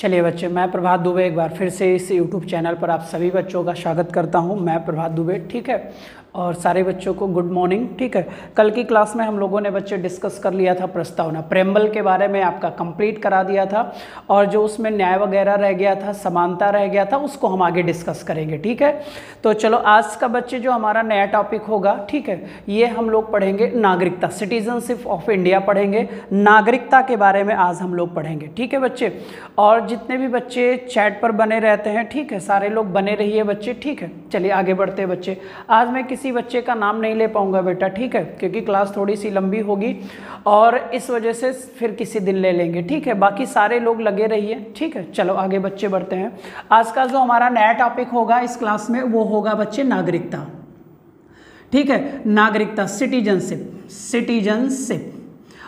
चलिए बच्चे, मैं प्रभात दुबे एक बार फिर से इस YouTube चैनल पर आप सभी बच्चों का स्वागत करता हूँ। मैं प्रभात दुबे, ठीक है? और सारे बच्चों को गुड मॉर्निंग ठीक है? कल की क्लास में हम लोगों ने बच्चे डिस्कस कर लिया था प्रस्तावना। प्रेम्बल के बारे में आपका कंप्लीट करा दिया था और जो उसमें न्याय वगैरह रह गया था, समानता रह गया था, उसको हम आगे डिस्कस करेंगे, ठीक है? तो चलो, आज का बच्चे जो हमारा नया टॉपिक होगा, ठीक है, ये हम लोग पढ़ेंगे नागरिकता सिटीजनशिप ऑफ़ इंडिया पढ़ेंगे। नागरिकता के बारे में आज हम लोग पढ़ेंगे, ठीक है बच्चे? और जितने भी बच्चे चैट पर बने रहते हैं, ठीक है, सारे लोग बने रहिए बच्चे, ठीक है? चलिए, आगे बढ़ते हैं बच्चे। आज मैं किसी किसी बच्चे का नाम नहीं ले पाऊँगा बेटा, ठीक है? क्योंकि क्लास थोड़ी सी लंबी होगी और इस वजह से फिर किसी दिन ले लेंगे, ठीक है? बाकी सारे लोग लगे रहिए, ठीक है? चलो, आगे बच्चे बढ़ते हैं। आज का जो हमारा नया टॉपिक होगा इस क्लास में, वो होगा बच्चे नागरिकता, ठीक है? नागरिकता सिटीजनशिप सिटीजनशिप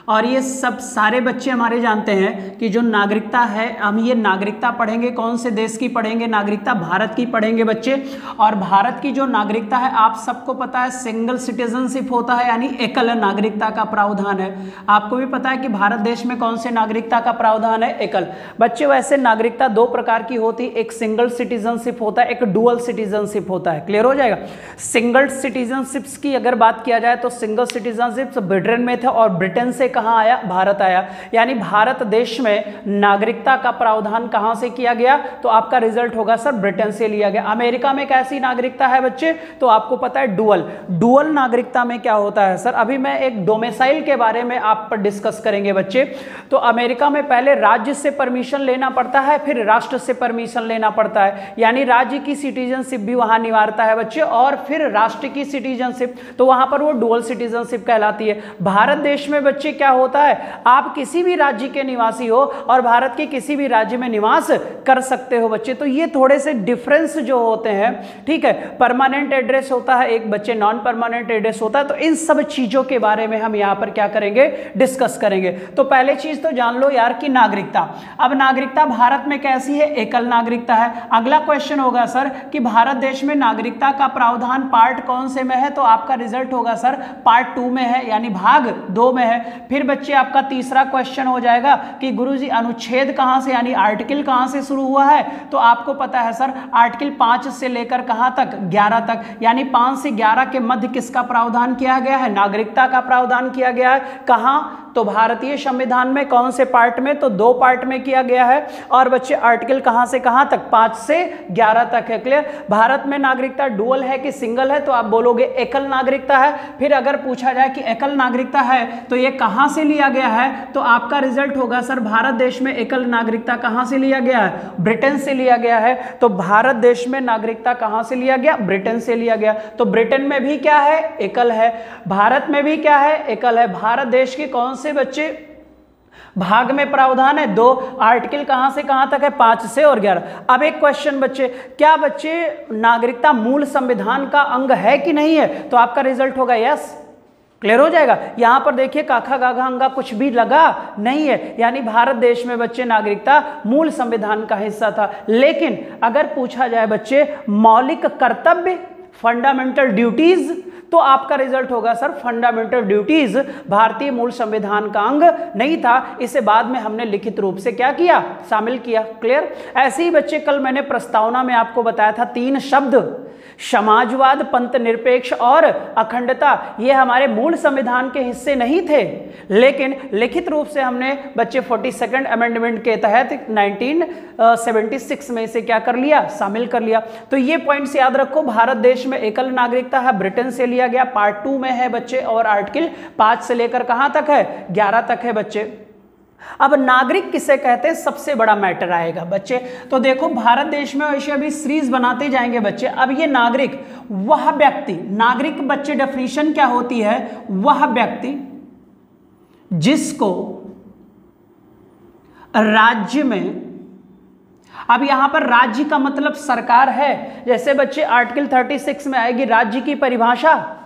और ये सब सारे बच्चे हमारे जानते हैं कि जो नागरिकता है, हम ये नागरिकता पढ़ेंगे कौन से देश की पढ़ेंगे? नागरिकता भारत की पढ़ेंगे बच्चे। और भारत की जो नागरिकता है, आप सबको पता है सिंगल सिटीजनशिप होता है, यानी एकल नागरिकता का प्रावधान है। आपको भी पता है कि भारत देश में कौन से नागरिकता का प्रावधान है? एकल। बच्चे, वैसे नागरिकता दो प्रकार की होती, एक सिंगल सिटीजनशिप होता है, एक डुअल सिटीजनशिप होता है। क्लियर हो जाएगा? सिंगल सिटीजनशिप्स की अगर बात किया जाए तो सिंगल सिटीजनशिप ब्रिटेन में थे और ब्रिटेन से कहाँ आया? भारत आया। यानी भारत देश में नागरिकता का प्रावधान कहाँ से किया गया? तो आपका रिज़ल्ट होगा सर ब्रिटेन से लिया गया। अमेरिका में कैसी नागरिकता है बच्चे तो आपको पता है डुअल। डुअल नागरिकता में क्या होता है सर? अभी मैं एक डोमेसाइल के बारे में आप पर डिस्कस करेंगे बच्चे। तो अमेरिका में पहले राज्य से परमिशन लेना पड़ता है, फिर राष्ट्र से परमिशन लेना पड़ता है। यानी राज्य की सिटीजनशिप भी वहाँ निवारता है बच्चे, और फिर राष्ट्र की सिटीजनशिप तो वहाँ पर वो डुअल सिटीजनशिप कहलाती है। भारत देश में बच्चे क्या क्या होता है? आप किसी भी राज्य के निवासी हो और भारत के किसी भी राज्य में निवास कर सकते हो बच्चे। तो ये थोड़े से डिफरेंस जो होते हैं, ठीक है? परमानेंट एड्रेस होता है, एक बच्चे नॉन परमानेंट एड्रेस होता है तो इन सब चीज़ों के बारे में हम यहाँ पर क्या करेंगे? डिस्कस करेंगे। तो पहले चीज़ तो जान लो यार की नागरिकता। अब नागरिकता भारत में कैसी है? एकल नागरिकता है। अगला क्वेश्चन होगा सर कि भारत देश में नागरिकता का प्रावधान पार्ट कौन से में है? तो आपका रिज़ल्ट होगा सर पार्ट टू में है, यानी भाग दो में है। फिर बच्चे, आपका तीसरा क्वेश्चन हो जाएगा कि गुरुजी, अनुच्छेद कहाँ से, यानी आर्टिकल कहाँ से शुरू हुआ है? तो आपको पता है सर आर्टिकल पाँच से लेकर कहाँ तक? ग्यारह तक। यानी पाँच से ग्यारह के मध्य किसका प्रावधान किया गया है? नागरिकता का प्रावधान किया गया है। कहाँ? तो भारतीय संविधान में कौन से पार्ट में? तो दो पार्ट में किया गया है। और बच्चे, आर्टिकल कहाँ से कहाँ तक? पाँच से ग्यारह तक है। क्लियर? भारत में नागरिकता डुअल है कि सिंगल है? तो आप बोलोगे एकल नागरिकता है। फिर अगर पूछा जाए कि एकल नागरिकता है तो ये कहाँ से लिया गया है? तो आपका रिज़ल्ट होगा, सर, भारत देश में एकल नागरिकता कहाँ से लिया गया है? ब्रिटेन से लिया गया है। तो भारत देश में नागरिकता कहाँ से लिया गया? ब्रिटेन से लिया गया। तो ब्रिटेन में भी क्या है? एकल है। भारत में भी क्या है? एकल है। भारत देश की कौन से बच्चे? भाग में प्रावधान है। दो, आर्टिकल कहाँ से कहाँ तक है? पाँच से और ग्यारह। अब एक क्वेश्चन बच्चे, क्या बच्चे नागरिकता मूल संविधान का अंग है कि नहीं है? तो आपका रिज़ल्ट होगा यस क्लियर हो जाएगा? यहाँ पर देखिए, काखा गाघा अंगा कुछ भी लगा नहीं है। यानी भारत देश में बच्चे नागरिकता मूल संविधान का हिस्सा था। लेकिन अगर पूछा जाए बच्चे, मौलिक कर्तव्य फंडामेंटल ड्यूटीज़ तो आपका रिज़ल्ट होगा सर फंडामेंटल ड्यूटीज़ भारतीय मूल संविधान का अंग नहीं था। इसे बाद में हमने लिखित रूप से क्या किया? शामिल किया। क्लियर ऐसे ही बच्चे, कल मैंने प्रस्तावना में आपको बताया था, तीन शब्द। समाजवाद पंत निरपेक्ष और अखंडता, ये हमारे मूल संविधान के हिस्से नहीं थे। लेकिन लिखित रूप से हमने बच्चे फोर्टी सेकेंड अमेंडमेंट के तहत 1976 में इसे क्या कर लिया? शामिल कर लिया। तो ये पॉइंट्स याद रखो, भारत देश में एकल नागरिकता है, ब्रिटेन से लिया गया। पार्ट टू में है बच्चे और आर्टिकल पाँच से लेकर कहाँ तक है? ग्यारह तक है बच्चे। अब नागरिक किसे कहते हैं? सबसे बड़ा मैटर आएगा, बच्चे। तो देखो, भारत देश में ऐसे अभी सीरीज़ बनाते जाएँगे बच्चे। अब ये नागरिक, वह व्यक्ति, नागरिक बच्चे डेफिनेशन क्या होती है? वह व्यक्ति, जिसको राज्य में, अब यहाँ पर राज्य का मतलब सरकार है। जैसे बच्चे आर्टिकल 36 में आएगी राज्य की परिभाषा।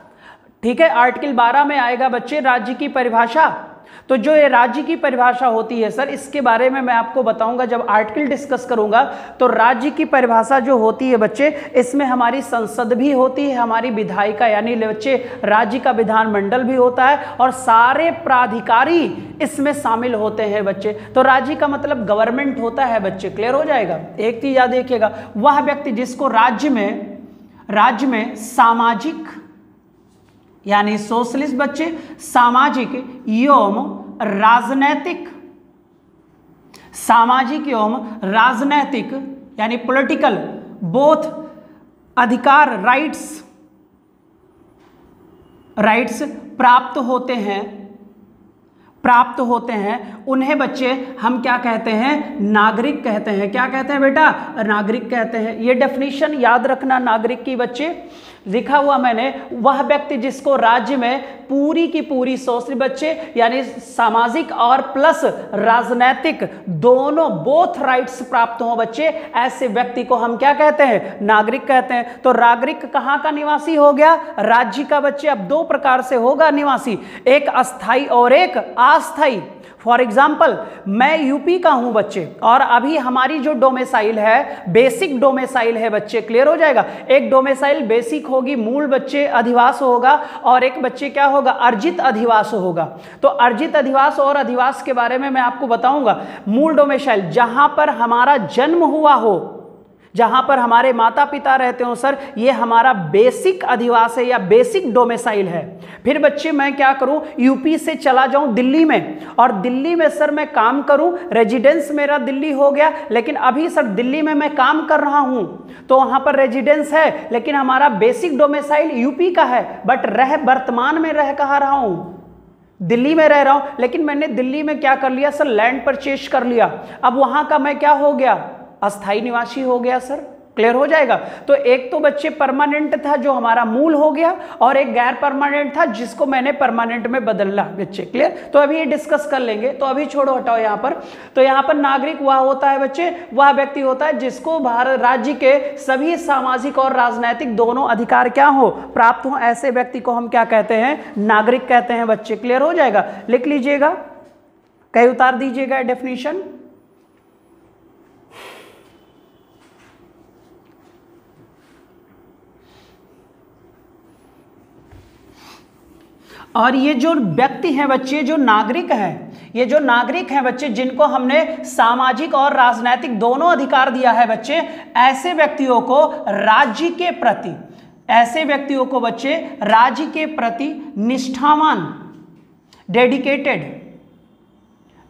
ठीक है आर्टिकल 12 में आएगा बच्चे राज्य की परिभाषा। तो जो ये राज्य की परिभाषा होती है, सर, इसके बारे में मैं आपको बताऊँगा। जब आर्टिकल डिस्कस करूँगा तो राज्य की परिभाषा जो होती है बच्चे, इसमें हमारी संसद भी होती है, हमारी विधायिका, यानी बच्चे, राज्य का विधानमंडल भी होता है और सारे प्राधिकारी इसमें शामिल होते हैं बच्चे। तो राज्य का मतलब गवर्नमेंट होता है बच्चे। क्लियर हो जाएगा? एक चीज़ याद देखिएगा वह व्यक्ति जिसको राज्य में राज्य में सामाजिक यानी सोशलिस्ट बच्चे, सामाजिक एवं राजनैतिक। सामाजिक एवं राजनैतिक, यानी पॉलिटिकल बोथ अधिकार राइट्स राइट्स प्राप्त होते हैं। प्राप्त होते हैं। उन्हें बच्चे हम क्या कहते हैं? नागरिक कहते हैं। क्या कहते हैं बेटा? नागरिक कहते हैं। ये डेफिनेशन याद रखना नागरिक की बच्चे। लिखा हुआ मैंने, वह व्यक्ति जिसको राज्य में पूरी की पूरी सोशल बच्चे, यानी सामाजिक और प्लस राजनैतिक दोनों बोथ राइट्स प्राप्त हो बच्चे, ऐसे व्यक्ति को हम क्या कहते हैं? नागरिक कहते हैं। तो नागरिक कहाँ का निवासी हो गया? राज्य का बच्चे, अब दो प्रकार से होगा निवासी। एक अस्थाई और एक अस्थाई फॉर एग्ज़ाम्पल मैं यूपी का हूँ बच्चे, और अभी हमारी जो डोमेसाइल है बेसिक डोमेसाइल है बच्चे क्लियर हो जाएगा? एक डोमेसाइल बेसिक होगी, मूल बच्चे अधिवास होगा, और एक बच्चे क्या होगा? अर्जित अधिवास होगा। तो अर्जित अधिवास और अधिवास के बारे में मैं आपको बताऊँगा। मूल डोमेसाइल जहाँ पर हमारा जन्म हुआ हो जहाँ पर हमारे माता पिता रहते हो, सर, ये हमारा बेसिक अधिवास है या बेसिक डोमेसाइल है। फिर बच्चे, मैं क्या करूँ? यूपी से चला जाऊँ दिल्ली में। और दिल्ली में, सर, मैं काम करूँ, रेजिडेंस मेरा दिल्ली हो गया, लेकिन अभी, सर, दिल्ली में मैं काम कर रहा हूँ तो वहाँ पर रेजिडेंस है, लेकिन हमारा बेसिक डोमेसाइल यूपी का है, बट रह, वर्तमान में रह कहा रहा हूँ? दिल्ली में रह रहा हूँ, लेकिन मैंने दिल्ली में क्या कर लिया, सर, लैंड परचेज कर लिया। अब वहाँ का मैं क्या हो गया? अस्थाई निवासी हो गया, सर। क्लियर हो जाएगा? तो एक तो बच्चे परमानेंट था जो हमारा मूल हो गया और एक गैर परमानेंट था जिसको मैंने परमानेंट में बदलना बच्चे। क्लियर तो अभी ये डिस्कस कर लेंगे। तो अभी छोड़ो, हटाओ यहाँ पर। तो यहाँ पर नागरिक वह होता है बच्चे, वह व्यक्ति होता है जिसको भारत राज्य के सभी सामाजिक और राजनैतिक दोनों अधिकार क्या हो? प्राप्त हो? ऐसे व्यक्ति को हम क्या कहते हैं? नागरिक कहते हैं बच्चे। क्लियर हो जाएगा? लिख लीजिएगा। कहीं उतार दीजिएगा डेफिनेशन और ये जो व्यक्ति हैं बच्चे, जो नागरिक हैं, ये जो नागरिक हैं बच्चे, जिनको हमने सामाजिक और राजनैतिक दोनों अधिकार दिया है बच्चे, ऐसे व्यक्तियों को राज्य के प्रति, ऐसे व्यक्तियों को बच्चे, राज्य के प्रति निष्ठावान डेडिकेटेड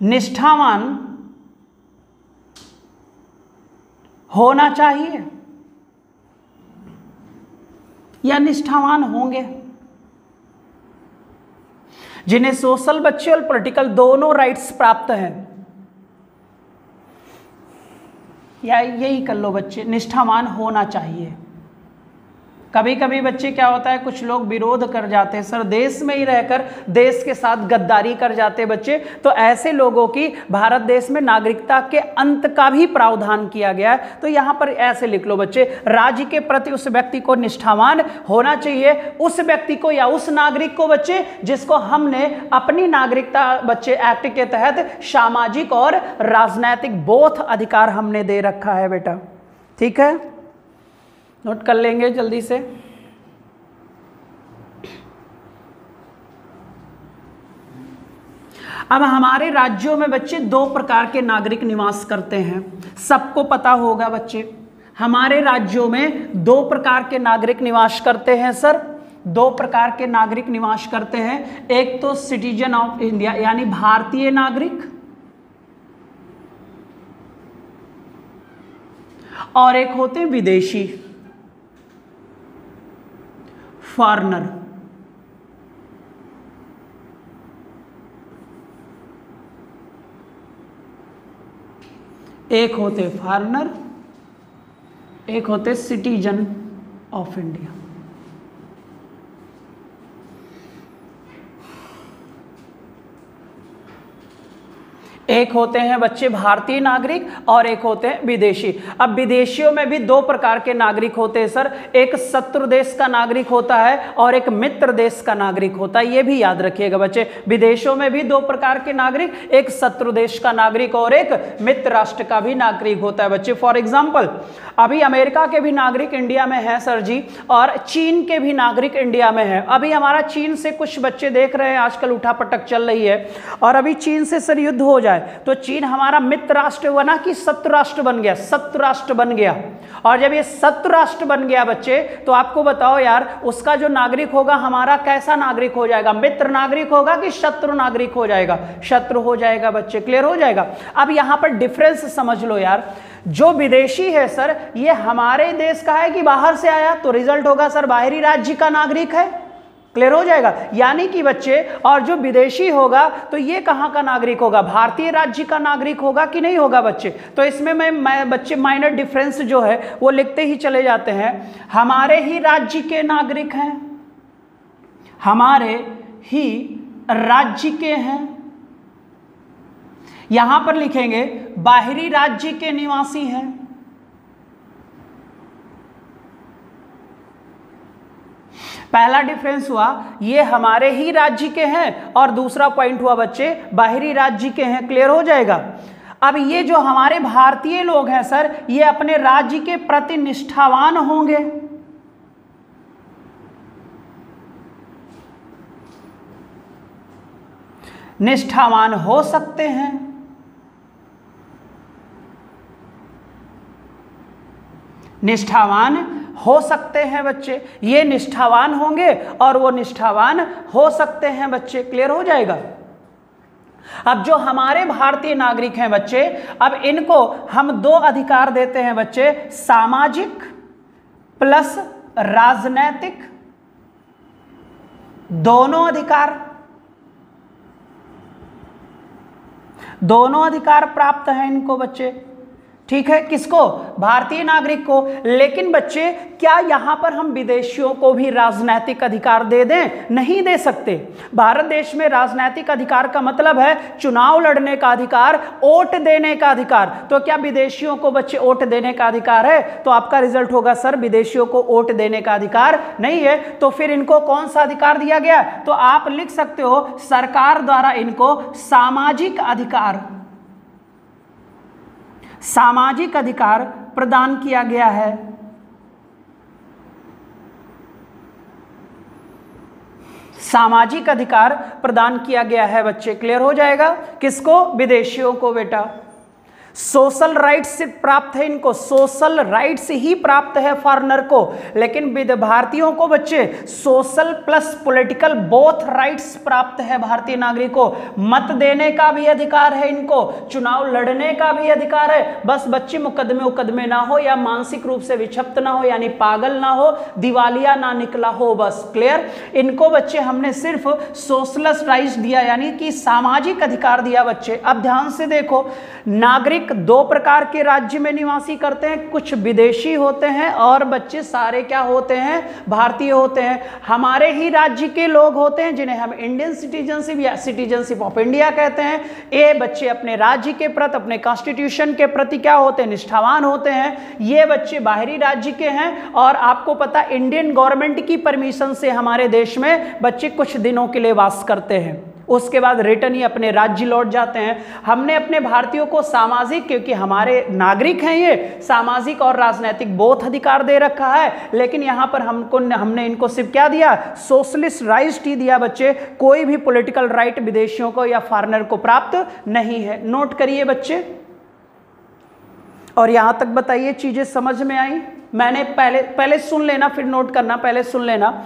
निष्ठावान होना चाहिए। या निष्ठावान होंगे। जिन्हें सोशल, बच्चे और पॉलिटिकल दोनों राइट्स प्राप्त हैं। या यही कर लो बच्चे, निष्ठावान होना चाहिए। कभी कभी बच्चे क्या होता है, कुछ लोग विरोध कर जाते हैं, सर देश में ही रहकर देश के साथ गद्दारी कर जाते बच्चे। तो ऐसे लोगों की भारत देश में नागरिकता के अंत का भी प्रावधान किया गया है। तो यहाँ पर ऐसे लिख लो बच्चे, राज्य के प्रति उस व्यक्ति को निष्ठावान होना चाहिए, उस व्यक्ति को या उस नागरिक को बच्चे, जिसको हमने अपनी नागरिकता बच्चे एक्ट के तहत सामाजिक और राजनैतिक बोथ अधिकार हमने दे रखा है बेटा। ठीक है? नोट कर लेंगे जल्दी से। अब हमारे राज्यों में बच्चे दो प्रकार के नागरिक निवास करते हैं। सबको पता होगा बच्चे। हमारे राज्यों में दो प्रकार के नागरिक निवास करते हैं, सर। दो प्रकार के नागरिक निवास करते हैं। एक तो सिटीजन ऑफ़ इंडिया यानी भारतीय नागरिक। और एक होते विदेशी। फॉरनर एक होते फॉरनर एक होते सिटीजन ऑफ़ इंडिया एक होते हैं बच्चे भारतीय नागरिक और एक होते हैं विदेशी। अब विदेशियों में भी दो प्रकार के नागरिक होते हैं, सर। एक शत्रु देश का नागरिक होता है और एक मित्र देश का नागरिक होता है। ये भी याद रखिएगा बच्चे, विदेशों में भी दो प्रकार के नागरिक, एक शत्रु देश का नागरिक और एक मित्र राष्ट्र का भी नागरिक होता है बच्चे। फॉर एग्ज़ाम्पल अभी अमेरिका के भी नागरिक इंडिया में है, सर जी, और चीन के भी नागरिक इंडिया में है। अभी हमारा चीन से कुछ बच्चे देख रहे हैं, आजकल उठापटक चल रही है, और अभी चीन से, सर, युद्ध हो जाए। तो चीन हमारा मित्र राष्ट्र बना कि शत्रु राष्ट्र बन गया शत्रु राष्ट्र बन गया। और जब ये शत्रु राष्ट्र बन गया बच्चे तो आपको बताओ यार, उसका जो नागरिक होगा, हमारा कैसा नागरिक हो जाएगा? मित्र नागरिक होगा कि शत्रु नागरिक हो जाएगा? शत्रु हो जाएगा बच्चे क्लियर हो जाएगा। अब यहाँ पर डिफरेंस समझ लो यार। जो विदेशी है सर ये हमारे देश का है कि बाहर से आया? तो रिज़ल्ट होगा सर बाहरी राज्य का नागरिक है। क्लियर हो जाएगा। यानी कि बच्चे और जो विदेशी होगा तो ये कहाँ का नागरिक होगा? भारतीय राज्य का नागरिक होगा कि नहीं होगा बच्चे? तो इसमें मैं, मैं बच्चे माइनर डिफरेंस जो है वो लिखते ही चले जाते हैं। हमारे ही राज्य के नागरिक हैं। हमारे ही राज्य के हैं। यहाँ पर लिखेंगे बाहरी राज्य के निवासी हैं। पहला डिफरेंस हुआ, ये हमारे ही राज्य के हैं और दूसरा पॉइंट हुआ बच्चे, बाहरी राज्य के हैं। क्लियर हो जाएगा? अब ये जो हमारे भारतीय लोग हैं सर ये अपने राज्य के प्रति निष्ठावान होंगे। निष्ठावान हो सकते हैं। निष्ठावान हो सकते हैं बच्चे। ये निष्ठावान होंगे और वो निष्ठावान हो सकते हैं बच्चे। क्लियर हो जाएगा? अब जो हमारे भारतीय नागरिक हैं बच्चे, अब इनको हम दो अधिकार देते हैं बच्चे, सामाजिक प्लस राजनैतिक। दोनों अधिकार। दोनों अधिकार प्राप्त हैं इनको बच्चे। ठीक है? किसको? भारतीय नागरिक को। लेकिन बच्चे, क्या यहाँ पर हम विदेशियों को भी राजनैतिक अधिकार दे दें? नहीं दे सकते। भारत देश में राजनैतिक अधिकार का मतलब है चुनाव लड़ने का अधिकार, वोट देने का अधिकार। तो क्या विदेशियों को बच्चे वोट देने का अधिकार है? तो आपका रिज़ल्ट होगा, सर, विदेशियों को वोट देने का अधिकार नहीं है। तो फिर इनको कौन सा अधिकार दिया गया? तो आप लिख सकते हो, सरकार द्वारा इनको सामाजिक अधिकार सामाजिक अधिकार प्रदान किया गया है। सामाजिक अधिकार प्रदान किया गया है, बच्चे। क्लियर हो जाएगा? किसको? विदेशियों को, बेटा। सोशल राइट्स प्राप्त है इनको। सोशल राइट्स ही प्राप्त है फॉरनर को। लेकिन भारतीयों को बच्चे social plus political both rights प्राप्त है भारतीय नागरिक। मत देने का भी अधिकार है इनको। चुनाव लड़ने का भी अधिकार है। बस बच्चे मुकदमे उकदमे ना हो या मानसिक रूप से विक्षिप्त ना हो, यानी पागल ना हो, दिवालिया ना निकला हो, बस। क्लियर इनको बच्चे हमने सिर्फ़ सोशलस राइट्स दिया, यानी कि सामाजिक अधिकार दिया बच्चे। अब ध्यान से देखो, नागरिक दो प्रकार के राज्य में निवासी करते हैं, कुछ विदेशी होते हैं और बच्चे सारे क्या होते हैं, भारतीय होते हैं। हमारे ही राज्य के लोग होते हैं जिन्हें हम इंडियन सिटीजनशिप या सिटीजनशिप ऑफ़ इंडिया कहते हैं। ये बच्चे अपने राज्य के प्रति, अपने कॉन्स्टिट्यूशन के प्रति क्या होते हैं, निष्ठावान होते हैं। ये बच्चे बाहरी राज्य के हैं और आपको पता इंडियन गवर्नमेंट की परमिशन से हमारे देश में बच्चे कुछ दिनों के लिए वास करते हैं। उसके बाद रिटर्न ही अपने राज्य लौट जाते हैं। हमने अपने भारतीयों को सामाजिक, क्योंकि हमारे नागरिक हैं ये, सामाजिक और राजनैतिक बोध अधिकार दे रखा है। लेकिन यहाँ पर हमको हमने इनको सिर्फ़ क्या दिया? सोशलिस्ट राइट ही दिया बच्चे। कोई भी पोलिटिकल राइट विदेशियों को या फॉरनर को प्राप्त नहीं है। नोट करिए बच्चे। और यहाँ तक बताइए, चीज़ें समझ में आई? मैंने पहले पहले सुन लेना, फिर नोट करना, पहले सुन लेना।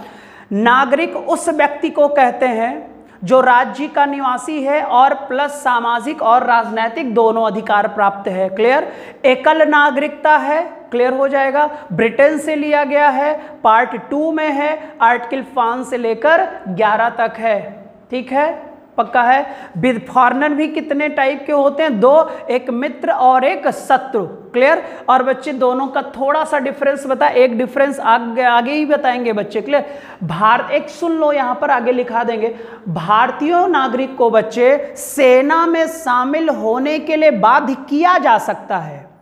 नागरिक उस व्यक्ति को कहते हैं जो राज्य का निवासी है और प्लस सामाजिक और राजनैतिक दोनों अधिकार प्राप्त है। क्लियर एकल नागरिकता है क्लियर हो जाएगा। ब्रिटेन से लिया गया है पार्ट टू में है आर्टिकल फाइव से लेकर ग्यारह तक है। ठीक है? पक्का है? विद फॉरनर भी कितने टाइप के होते हैं? दो, एक मित्र और एक शत्रु। क्लियर और बच्चे, दोनों का थोड़ा सा डिफरेंस बता, एक डिफरेंस आगे आगे ही बताएँगे बच्चे क्लियर भारत एक सुन लो, यहाँ पर आगे लिखा देंगे। भारतीय नागरिक को बच्चे, सेना में शामिल होने के लिए बाध्य किया जा सकता है।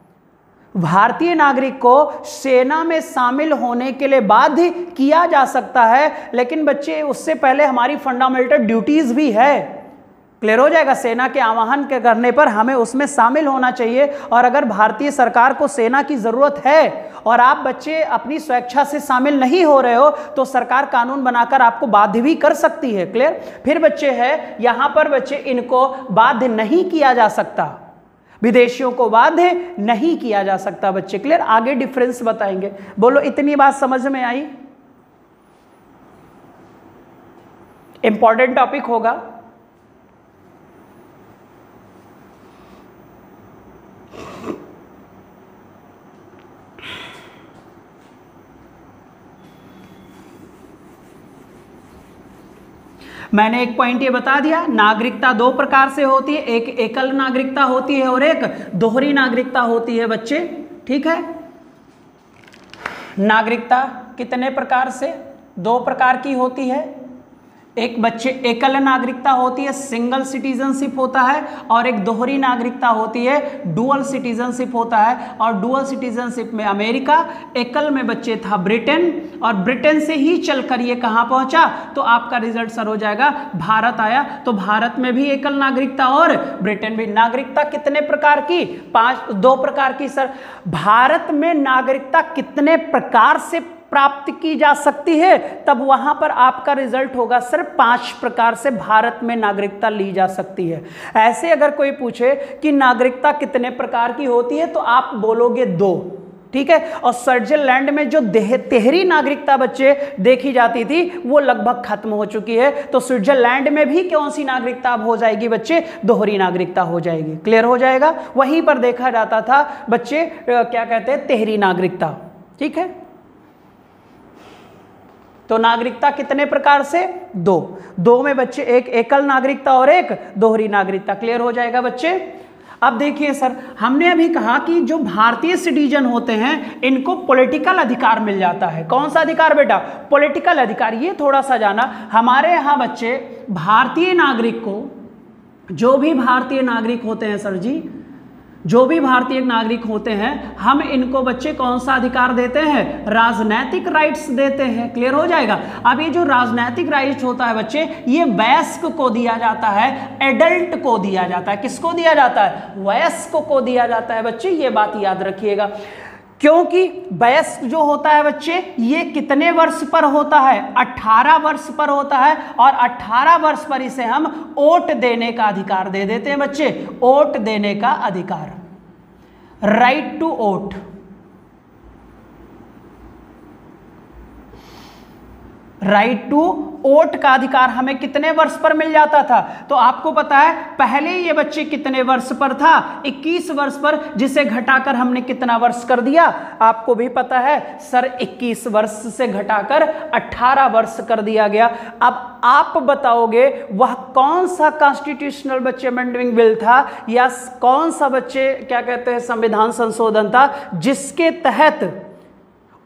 भारतीय नागरिक को सेना में शामिल होने के लिए बाध्य किया जा सकता है, लेकिन बच्चे, उससे पहले हमारी फंडामेंटल ड्यूटीज़ भी है। क्लियर हो जाएगा, सेना के आवाहन के करने पर हमें उसमें शामिल होना चाहिए, और अगर भारतीय सरकार को सेना की ज़रूरत है, और आप बच्चे अपनी स्वेच्छा से शामिल नहीं हो रहे हो तो सरकार कानून बनाकर आपको बाध्य भी कर सकती है। क्लियर फिर बच्चे है, यहाँ पर बच्चे इनको बाध्य नहीं किया जा सकता। विदेशियों को बाध्य नहीं किया जा सकता बच्चे क्लियर आगे डिफरेंस बताएँगे। बोलो, इतनी बात समझ में आई? इंपॉर्टेंट टॉपिक होगा। मैंने एक पॉइंट ये बता दिया, नागरिकता दो प्रकार से होती है, एक एकल नागरिकता होती है और एक दोहरी नागरिकता होती है बच्चे, ठीक है? नागरिकता कितने प्रकार से, दो प्रकार की होती है एक बच्चे, एकल नागरिकता होती है सिंगल सिटीजनशिप होता है, और एक दोहरी नागरिकता होती है डुअल सिटीजनशिप होता है। और डुअल सिटीजनशिप में अमेरिका, एकल में बच्चे था ब्रिटेन, और ब्रिटेन से ही चलकर ये कहाँ पहुँचा? तो आपका रिज़ल्ट सर हो जाएगा, भारत आया। तो भारत में भी एकल नागरिकता और ब्रिटेन भी। नागरिकता कितने प्रकार की? पाँच, दो प्रकार की सर भारत में नागरिकता कितने प्रकार से प्राप्त की जा सकती है, तब वहाँ पर आपका रिज़ल्ट होगा। सिर्फ़ पाँच प्रकार से भारत में नागरिकता ली जा सकती है। ऐसे अगर कोई पूछे कि नागरिकता कितने प्रकार की होती है तो आप बोलोगे दो। ठीक है? और स्विट्जरलैंड में जो तेहरी नागरिकता बच्चे देखी जाती थी, वो लगभग खत्म हो चुकी है। तो स्विट्जरलैंड में भी कौन सी नागरिकता हो जाएगी बच्चे? दोहरी नागरिकता हो जाएगी। क्लियर हो जाएगा? वहीं पर देखा जाता था बच्चे क्या कहते हैं? तेहरी नागरिकता। ठीक है? तो नागरिकता कितने प्रकार से? दो। दो में बच्चे, एक एकल नागरिकता और एक दोहरी नागरिकता। क्लियर हो जाएगा बच्चे? अब देखिए सर, हमने अभी कहा कि जो भारतीय सिटीजन होते हैं, इनको पॉलिटिकल अधिकार मिल जाता है। कौन सा अधिकार बेटा? पॉलिटिकल अधिकार। ये थोड़ा सा जाना। हमारे यहाँ बच्चे, भारतीय नागरिक को, जो भी भारतीय नागरिक होते हैं सर जी जो भी भारतीय नागरिक होते हैं, हम इनको बच्चे कौन सा अधिकार देते हैं? राजनैतिक राइट्स देते हैं। क्लियर हो जाएगा? अब ये जो राजनैतिक राइट्स होता है बच्चे, ये वयस्क को दिया जाता है एडल्ट को दिया जाता है। किसको दिया जाता है? वयस्क को दिया जाता है। बच्चे, ये बात याद रखिएगा। क्योंकि वयस्क जो होता है बच्चे, ये कितने वर्ष पर होता है? 18 वर्ष पर होता है और 18 वर्ष पर इसे हम ओट देने का अधिकार दे देते हैं बच्चे। ओट देने का अधिकार। Right to vote right to vote का अधिकार हमें कितने वर्ष पर मिल जाता था? तो आपको पता है, पहले ये बच्चे कितने वर्ष पर था? 21 वर्ष पर, जिसे घटाकर हमने कितना वर्ष कर दिया? आपको भी पता है, सर 21 वर्ष से घटाकर 18 वर्ष कर दिया गया। अब आप बताओगे, वह कौन सा कॉन्स्टिट्यूशनल बच्चे अमेंडमेंट बिल था? या कौन सा बच्चे, क्या कहते हैं, संविधान संशोधन था, जिसके तहत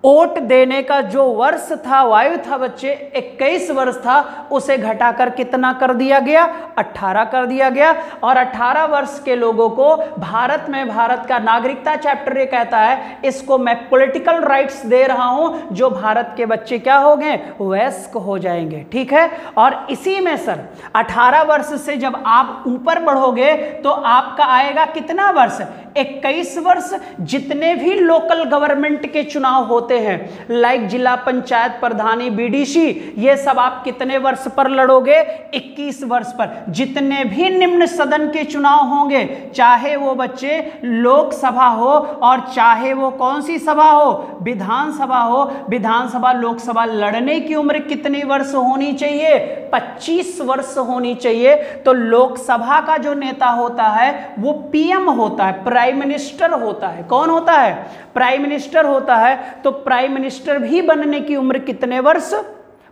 ओट देने का जो वर्ष था, वायु था बच्चे 21 वर्ष था, उसे घटाकर कितना कर दिया गया? 18 कर दिया गया। और 18 वर्ष के लोगों को भारत में, भारत का नागरिकता चैप्टर ये कहता है, इसको मैं पॉलिटिकल राइट्स दे रहा हूँ, जो भारत के बच्चे क्या हो गए? वयस्क हो जाएँगे, ठीक है? और इसी में सर 18 वर्ष से जब आप ऊपर बढ़ोगे तो आपका आएगा कितना वर्ष? 21 वर्ष जितने भी लोकल गवर्नमेंट के चुनाव होते हैं लाइक जिला पंचायत प्रधानी बीडीसी ये सब आप कितने वर्ष पर लड़ोगे? 21 वर्ष पर। जितने भी निम्न सदन के चुनाव होंगे, चाहे वो बच्चे लोकसभा हो और चाहे वो कौन सी सभा हो, विधानसभा हो, विधानसभा लोकसभा लड़ने की उम्र कितनी वर्ष होनी चाहिए? 25 वर्ष होनी चाहिए। तो लोकसभा का जो नेता होता है, वो पीएम होता है प्राइम मिनिस्टर होता है। कौन होता है? प्राइम मिनिस्टर होता है। तो प्राइम मिनिस्टर भी बनने की उम्र कितने वर्ष?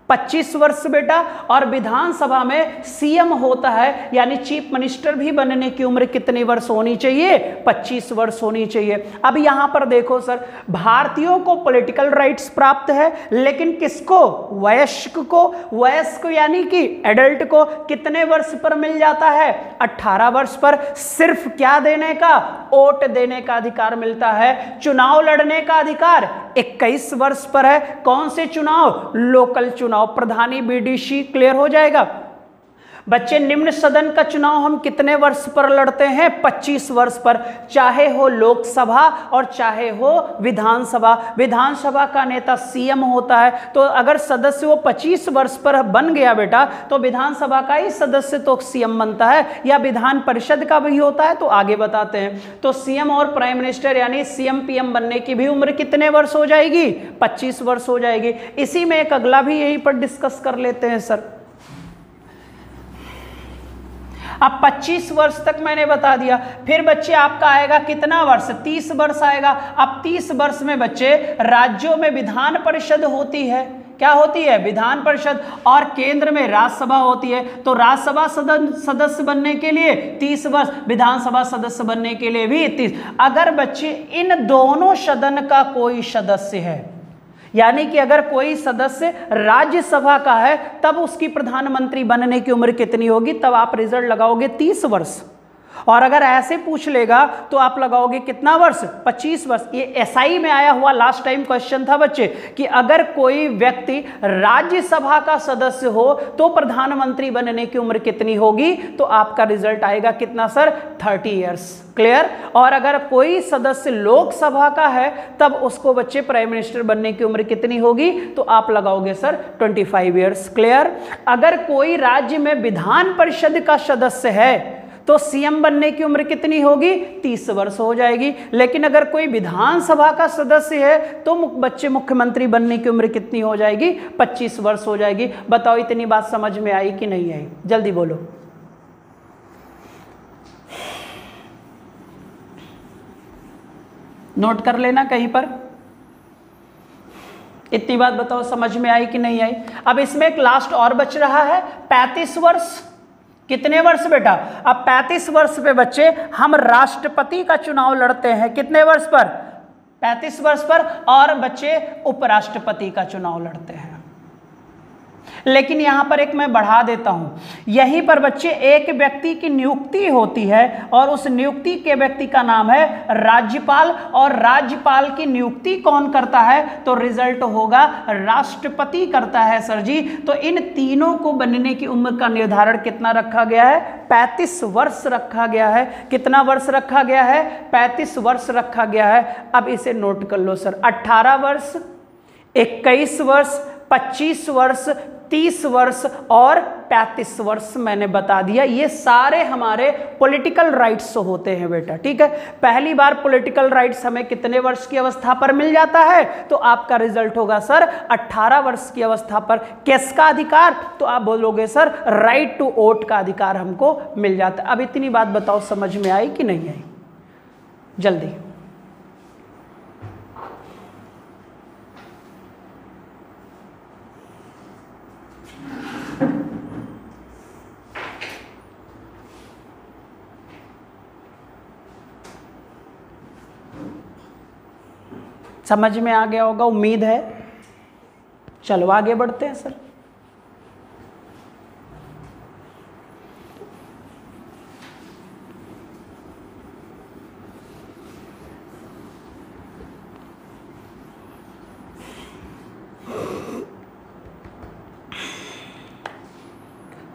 25 वर्ष बेटा, और विधानसभा में सीएम होता है, यानी चीफ मिनिस्टर भी बनने की उम्र कितनी वर्ष होनी चाहिए? 25 वर्ष होनी चाहिए। अब यहाँ पर देखो सर, भारतीयों को पॉलिटिकल राइट्स प्राप्त है, लेकिन किसको? वयस्क को। वयस्क यानी कि एडल्ट को कितने वर्ष पर मिल जाता है? 18 वर्ष पर। सिर्फ़ क्या देने का? वोट देने का अधिकार मिलता है। चुनाव लड़ने का अधिकार 21 वर्ष पर है। कौन से चुनाव? लोकल चुनाव। चुनाव प्रधानी बीडीसी क्लियर हो जाएगा। बच्चे, निम्न सदन का चुनाव हम कितने वर्ष पर लड़ते हैं? 25 वर्ष पर। चाहे हो लोकसभा और चाहे हो विधानसभा। विधानसभा का नेता सीएम होता है तो अगर सदस्य वो 25 वर्ष पर बन गया बेटा तो विधानसभा का ही सदस्य तो सीएम बनता है, या विधान परिषद का भी होता है तो आगे बताते हैं। तो सीएम और प्राइम मिनिस्टर, यानी सीएम पीएम बनने की भी उम्र कितने वर्ष हो जाएगी? पच्चीस वर्ष हो जाएगी। इसी में एक अगला भी यहीं पर डिस्कस कर लेते हैं, सर। अब 25 वर्ष तक मैंने बता दिया। फिर बच्चे, आपका आएगा कितना वर्ष? 30 वर्ष आएगा। अब 30 वर्ष में बच्चे, राज्यों में विधान परिषद होती है। क्या होती है? विधान परिषद। और केंद्र में राज्यसभा होती है। तो राज्यसभा सदस्य बनने के लिए 30 वर्ष, विधानसभा सदस्य बनने के लिए भी 30 अगर बच्चे, इन दोनों सदन का कोई सदस्य है यानी कि अगर कोई सदस्य राज्यसभा का है, तब उसकी प्रधानमंत्री बनने की उम्र कितनी होगी? तब आप रिज़ल्ट लगाओगे तीस वर्ष। और अगर ऐसे पूछ लेगा तो आप लगाओगे कितना वर्ष? 25 वर्ष। ये एसआई में आया हुआ लास्ट टाइम क्वेश्चन था बच्चे कि अगर कोई व्यक्ति राज्यसभा का सदस्य हो तो प्रधानमंत्री बनने की उम्र कितनी होगी? तो आपका रिज़ल्ट आएगा कितना सर 30 इयर्स क्लियर और अगर कोई सदस्य लोकसभा का है, तब उसको बच्चे प्राइम मिनिस्टर बनने की उम्र कितनी होगी? तो आप लगाओगे सर 25 फाइव ईयर्स क्लियर अगर कोई राज्य में विधान परिषद का सदस्य है तो सीएम बनने की उम्र कितनी होगी? तीस वर्ष हो जाएगी। लेकिन अगर कोई विधानसभा का सदस्य है तो बच्चे मुख्यमंत्री बनने की उम्र कितनी हो जाएगी? पच्चीस वर्ष हो जाएगी। बताओ, इतनी बात समझ में आई कि नहीं आई? जल्दी बोलो। नोट कर लेना कहीं पर। इतनी बात बताओ, समझ में आई कि नहीं आई? अब इसमें एक लास्ट और बच रहा है। पैंतीस वर्ष कितने वर्ष बेटा? अब 35 वर्ष पे बच्चे, हम राष्ट्रपति का चुनाव लड़ते हैं। कितने वर्ष पर? 35 वर्ष पर और बच्चे उपराष्ट्रपति का चुनाव लड़ते हैं। लेकिन यहाँ पर एक मैं बढ़ा देता हूँ। यहीं पर बच्चे, एक व्यक्ति की नियुक्ति होती है और उस नियुक्ति के व्यक्ति का नाम है राज्यपाल और राज्यपाल की नियुक्ति कौन करता है? तो रिज़ल्ट होगा राष्ट्रपति करता है सर जी। तो इन तीनों को बनने की उम्र का निर्धारण कितना रखा गया है? पैंतीस वर्ष रखा गया है। कितना वर्ष रखा गया है? पैंतीस वर्ष रखा गया है। अब इसे नोट कर लो सर। अट्ठारह वर्ष, इक्कीस वर्ष 25 वर्ष तीस वर्ष और पैंतीस वर्ष मैंने बता दिया। ये सारे हमारे पॉलिटिकल राइट्स होते हैं बेटा, ठीक है? पहली बार पॉलिटिकल राइट्स हमें कितने वर्ष की अवस्था पर मिल जाता है? तो आपका रिज़ल्ट होगा सर 18 वर्ष की अवस्था पर। किसका अधिकार? तो आप बोलोगे सर राइट टू वोट का अधिकार हमको मिल जाता है। अब इतनी बात बताओ, समझ में आई कि नहीं आई? जल्दी। समझ में आ गया होगा, उम्मीद है। चलो आगे बढ़ते हैं, सर।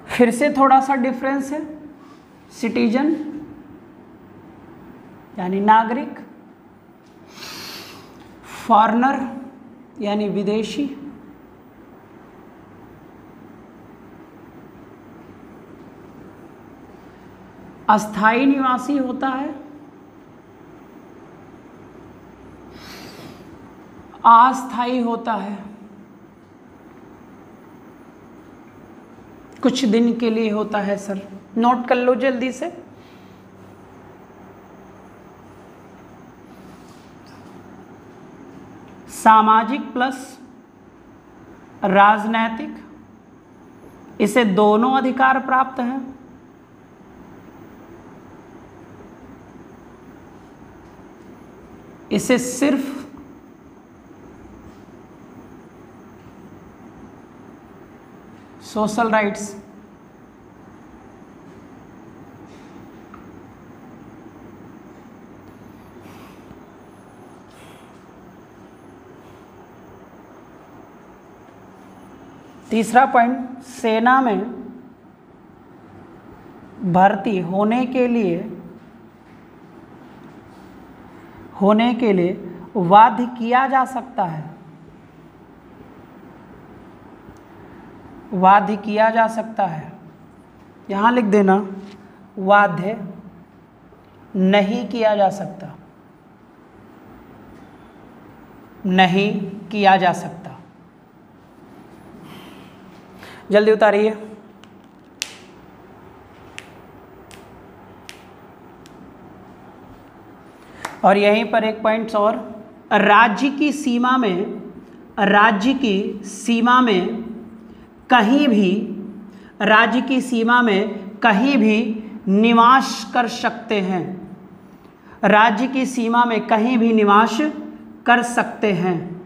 फिर से थोड़ा सा डिफरेंस है। सिटीजन यानी नागरिक। फॉरनर यानी विदेशी? अस्थाई निवासी होता है। अस्थाई होता है। कुछ दिन के लिए होता है, सर। नोट कर लो जल्दी से। सामाजिक प्लस राजनैतिक इसे दोनों अधिकार प्राप्त हैं। इसे सिर्फ़ सोशल राइट्स तीसरा पॉइंट सेना में भर्ती होने के लिए, होने के लिए वाध्य किया जा सकता है। वाध्य किया जा सकता है। यहाँ लिख देना वाध्य नहीं किया जा सकता। नहीं किया जा सकता। जल्दी उतारिए। और यहीं पर एक पॉइंट्स और। राज्य की सीमा में, राज्य की सीमा में कहीं भी, राज्य की सीमा में कहीं भी निवास कर सकते हैं। राज्य की सीमा में कहीं भी निवास कर सकते हैं।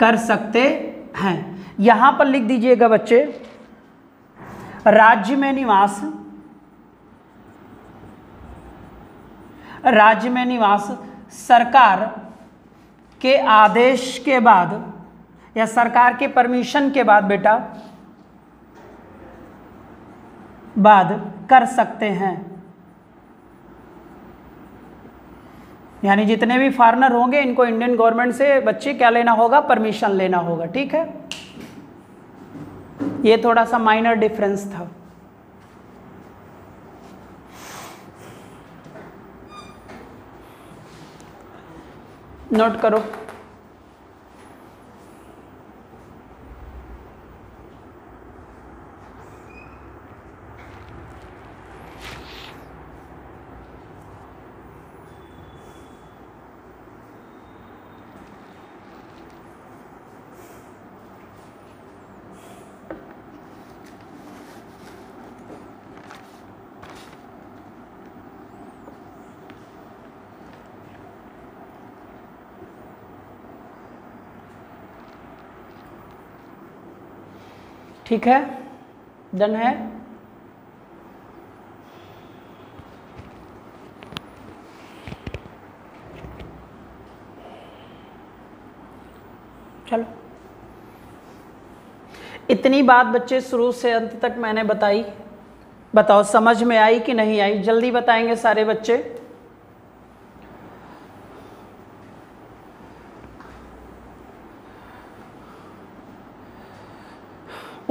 कर सकते हैं। यहाँ पर लिख दीजिएगा बच्चे, राज्य में निवास, राज्य में निवास, सरकार के आदेश के बाद या सरकार के परमिशन के बाद बेटा, बाद कर सकते हैं। यानी जितने भी फॉरनर होंगे, इनको इंडियन गवर्नमेंट से बच्चे क्या लेना होगा? परमिशन लेना होगा, ठीक है? ये थोड़ा सा माइनर डिफरेंस था। नोट करो। ठीक है? डन है? चलो। इतनी बात बच्चे शुरू से अंत तक मैंने बताई। बताओ, समझ में आई कि नहीं आई? जल्दी बताएँगे सारे बच्चे।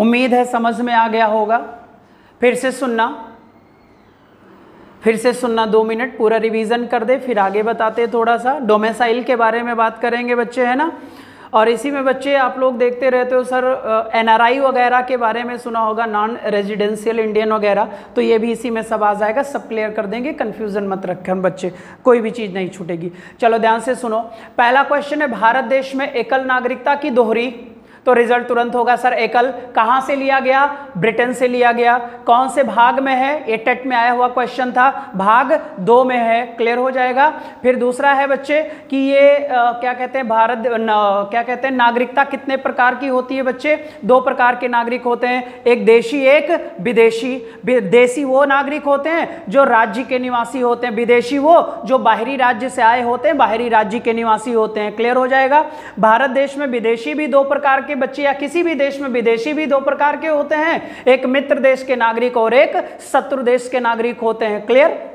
उम्मीद है समझ में आ गया होगा। फिर से सुनना। फिर से सुनना दो मिनट, पूरा रिवीजन कर दे, फिर आगे बताते थोड़ा सा। डोमेसाइल के बारे में बात करेंगे बच्चे, है ना? और इसी में बच्चे आप लोग देखते रहते हो, सर एनआरआई वगैरह के बारे में सुना होगा नॉन रेजिडेंशियल इंडियन वगैरह। तो ये भी इसी में सब आ जाएगा, सब क्लियर कर देंगे कन्फ्यूज़न मत रखें बच्चे, कोई भी चीज़ नहीं छूटेगी। चलो ध्यान से सुनो। पहला क्वेश्चन है, भारत देश में एकल नागरिकता की दोहरी। तो रिज़ल्ट तुरंत होगा सर एकल कहाँ से लिया गया? ब्रिटेन से लिया गया। कौन से भाग में है? ये टेट में आया हुआ क्वेश्चन था। भाग दो में है क्लियर हो जाएगा। फिर दूसरा है बच्चे कि ये आ, क्या कहते हैं भारत न, क्या कहते हैं नागरिकता कितने प्रकार की होती है बच्चे? दो प्रकार के नागरिक होते हैं एक देशी एक विदेशी। देशी वो नागरिक होते हैं जो राज्य के निवासी होते हैं विदेशी वो जो बाहरी राज्य से आए होते हैं बाहरी राज्य के निवासी होते हैं। क्लियर हो जाएगा। भारत देश में विदेशी भी दो प्रकार के के बच्चे या किसी भी देश में विदेशी भी दो प्रकार के होते हैं। एक मित्र देश के नागरिक और एक शत्रु देश के नागरिक होते हैं। क्लियर?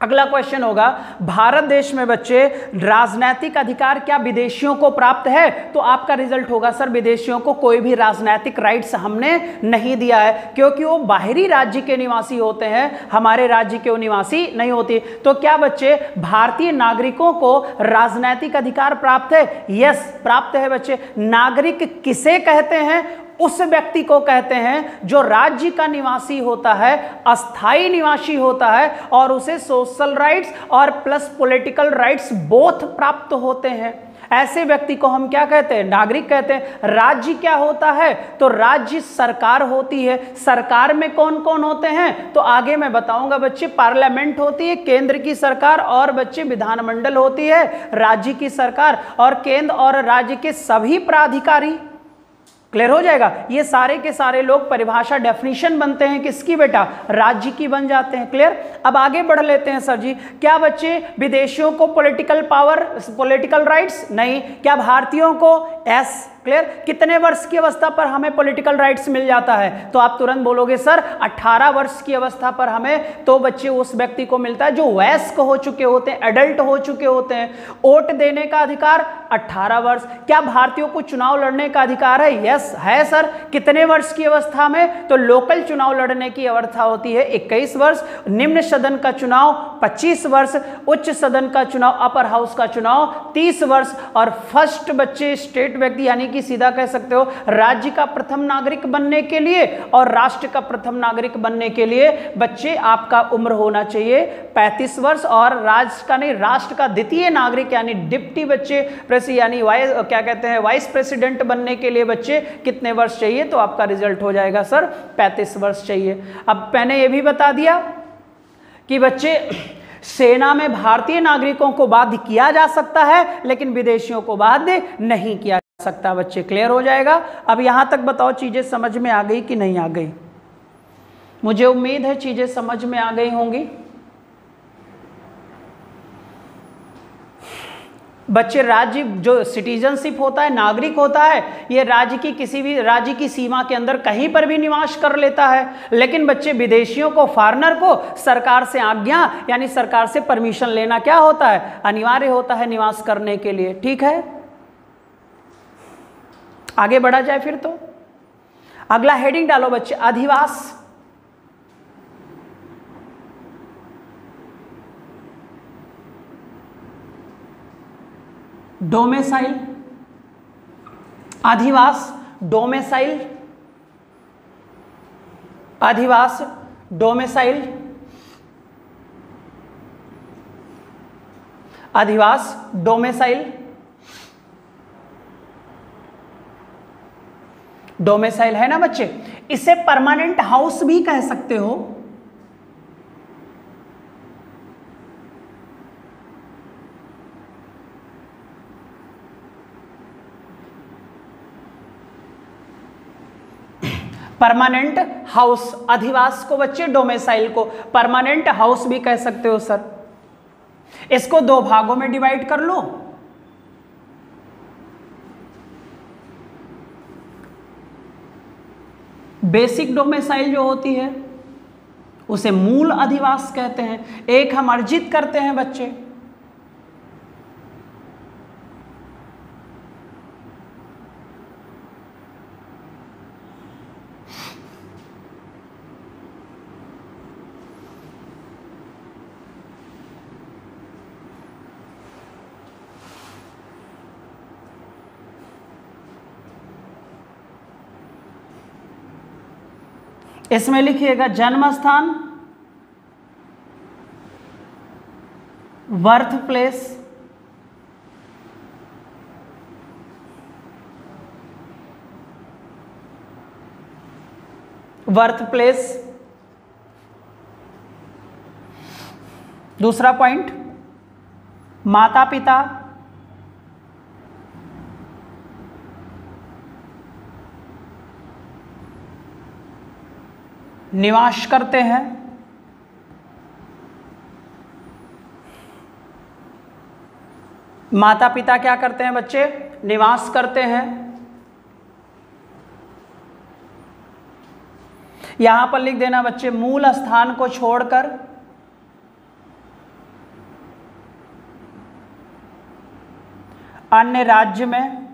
अगला क्वेश्चन होगा, भारत देश में बच्चे, राजनैतिक अधिकार क्या विदेशियों को प्राप्त है? तो आपका रिज़ल्ट होगा, सर, विदेशियों को कोई भी राजनैतिक राइट्स हमने नहीं दिया है, क्योंकि वो बाहरी राज्य के निवासी होते हैं, हमारे राज्य के वो निवासी नहीं होती। तो क्या बच्चे, भारतीय नागरिकों को राजनैतिक अधिकार प्राप्त है? यस प्राप्त है बच्चे। नागरिक किसे कहते हैं? उस व्यक्ति को कहते हैं जो राज्य का निवासी होता है अस्थाई निवासी होता है और उसे सोशल राइट्स और प्लस पॉलिटिकल राइट्स बोथ प्राप्त होते हैं। ऐसे व्यक्ति को हम क्या कहते हैं? नागरिक कहते हैं। राज्य क्या होता है? तो राज्य सरकार होती है। सरकार में कौन कौन होते हैं? तो आगे मैं बताऊँगा बच्चे पार्लियामेंट होती है, केंद्र की सरकार और बच्चे विधानमंडल होती है, राज्य की सरकार और केंद्र और राज्य के सभी प्राधिकारी। क्लियर हो जाएगा? ये सारे के सारे लोग परिभाषा डेफिनेशन बनते हैं किसकी बेटा? राज्य की बन जाते हैं। क्लियर अब आगे बढ़ लेते हैं सर जी। क्या बच्चे विदेशियों को पॉलिटिकल पावर पॉलिटिकल राइट्स नहीं। क्या भारतीयों को एस क्लियर? कितने वर्ष की अवस्था पर हमें पॉलिटिकल राइट्स मिल जाता है? तो आप तुरंत बोलोगे, सर 18 वर्ष की अवस्था पर हमें तो बच्चे उस व्यक्ति को मिलता है जो वयस्क हो चुके होते हैं एडल्ट हो चुके होते हैं। वोट देने का अधिकार 18 वर्ष। क्या भारतीयों को चुनाव लड़ने का अधिकार है? यस, है, सर। कितने वर्ष की अवस्था में? तो लोकल चुनाव लड़ने की अवस्था होती है इक्कीस वर्ष। निम्न सदन का चुनाव, पच्चीस वर्ष। उच्च सदन का चुनाव, अपर हाउस का चुनाव, तीस वर्ष। और फ़र्स्ट बच्चे स्टेट व्यक्ति, यानी कि सीधा कह सकते हो, राज्य का प्रथम नागरिक बनने के लिए और राष्ट्र का प्रथम नागरिक बनने के लिए बच्चे आपका उम्र होना चाहिए। 35 वर्ष और राज्य का नहीं, राष्ट्र का द्वितीय नागरिक यानी डिप्टी बच्चे यानी वाइस, क्या कहते हैं, वाइस प्रेसिडेंट बनने के लिए बच्चे कितने वर्ष चाहिए? तो आपका रिज़ल्ट हो जाएगा सर, पैंतीस वर्ष चाहिए। अब मैंने ये भी बता दिया कि बच्चे सेना में भारतीय नागरिकों को बाध्य किया जा सकता है, लेकिन विदेशियों को बाध्य नहीं किया सकता बच्चे क्लियर हो जाएगा। अब यहाँ तक बताओ, चीज़ें समझ में आ गई कि नहीं आ गई? मुझे उम्मीद है चीज़ें समझ में आ गई होंगी। बच्चे, राज्य जो सिटीजनशिप होता है, नागरिक होता है, ये राज्य की किसी भी, राज्य की सीमा के अंदर कहीं पर भी निवास कर लेता है। लेकिन बच्चे, विदेशियों को फॉरनर को, सरकार से आज्ञा, यानी सरकार से परमिशन लेना क्या होता है? अनिवार्य होता है निवास करने के लिए। ठीक है? आगे बढ़ा जाए फिर तो। अगला हेडिंग डालो बच्चे, अधिवास। डोमेसाइल अधिवास डोमेसाइल अधिवास डोमेसाइल अधिवास डोमेसाइल डोमेसाइल है ना बच्चे? इसे परमानेंट हाउस भी कह सकते हो। परमानेंट हाउस अधिवास को बच्चे डोमेसाइल को परमानेंट हाउस भी कह सकते हो सर इसको दो भागों में डिवाइड कर लो। बेसिक डोमेसाइल जो होती है, उसे मूल अधिवास कहते हैं। एक हम अर्जित करते हैं बच्चे। इसमें लिखिएगा जन्म स्थान बर्थ प्लेस बर्थ प्लेस। दूसरा पॉइंट माता पिता निवास करते हैं। माता पिता क्या करते हैं बच्चे? निवास करते हैं। यहाँ पर लिख देना बच्चे, मूल स्थान को छोड़कर अन्य राज्य में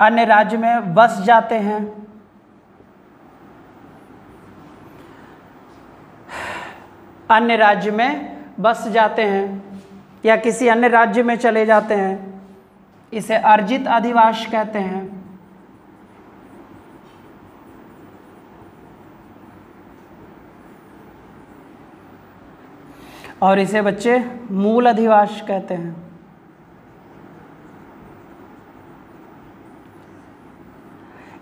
अन्य राज्य में बस जाते हैं। अन्य राज्य में बस जाते हैं या किसी अन्य राज्य में चले जाते हैं। इसे अर्जित अधिवास कहते हैं। और इसे बच्चे मूल अधिवास कहते हैं।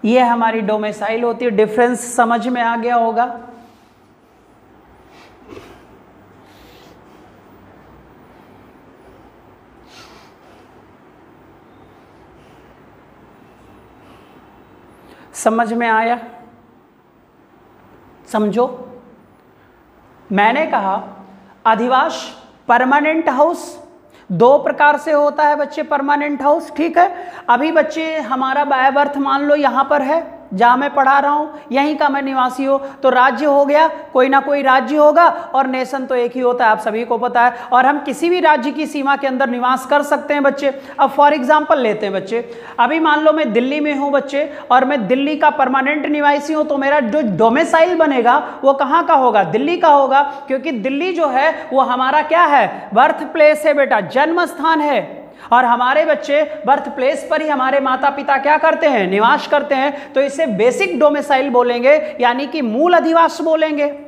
ये हमारी डोमेसाइल होती है। डिफरेंस समझ में आ गया होगा। समझ में आया? समझो। मैंने कहा, अधिवास परमानेंट हाउस दो प्रकार से होता है बच्चे परमानेंट हाउस ठीक है? अभी बच्चे, हमारा बाय बर्थ मान लो यहाँ पर है। जहाँ मैं पढ़ा रहा हूँ, यहीं का मैं निवासी हो। तो राज्य हो गया, कोई ना कोई राज्य होगा, और नेशन तो एक ही होता है, आप सभी को पता है। और हम किसी भी राज्य की सीमा के अंदर निवास कर सकते हैं, बच्चे। अब फॉर एग्ज़ाम्पल लेते हैं, बच्चे। अभी मान लो मैं दिल्ली में हूँ, बच्चे, और मैं दिल्ली का परमानेंट निवासी हूँ तो मेरा जो डोमेसाइल बनेगा, वो कहाँ का होगा? दिल्ली का होगा, क्योंकि दिल्ली जो है, वो हमारा क्या है? बर्थ प्लेस है, बेटा जन्म स्थान है। और हमारे बच्चे बर्थ प्लेस पर ही हमारे माता पिता क्या करते हैं? निवास करते हैं। तो इसे बेसिक डोमिसाइल बोलेंगे, यानी कि मूल अधिवास बोलेंगे।